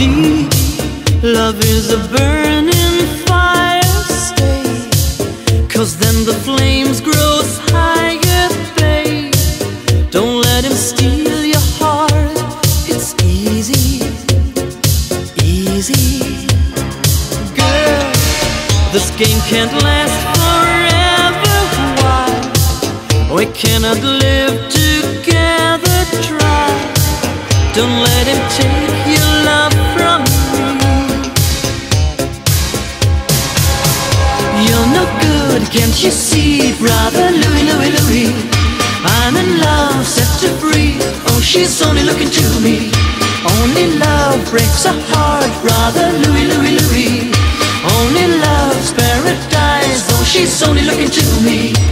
Love is a burning fire, stay. Cause then the flames grows higher, babe. Don't let him steal your heart. It's easy, easy. Girl, this game can't last forever. Why? We cannot live together. Try. Don't let him take your love can't you see, brother Louie, Louie, Louie? I'm in love, set to free. Oh, she's only looking to me. Only love breaks a heart, brother Louie, Louie, Louie. Only love's paradise. Oh, she's only looking to me.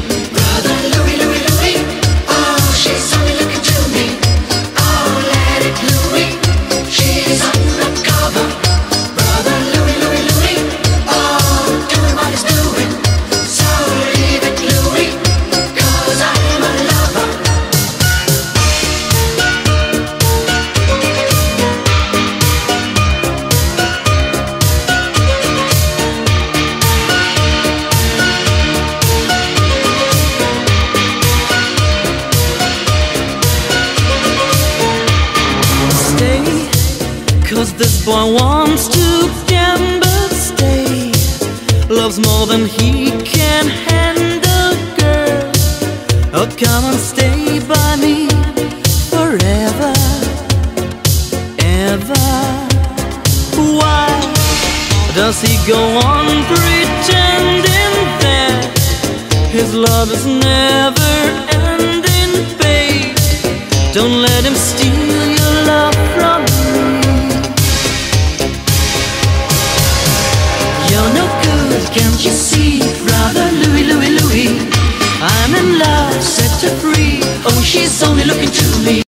Cause this boy wants to gamble. Stay, loves more than he can handle, girl. Oh, come and stay by me forever, ever. Why does he go on pretending that his love is never ending, babe? Don't let him steal can't you see, brother Louie, Louie, Louie? I'm in love, set her free. Oh, she's only looking to me.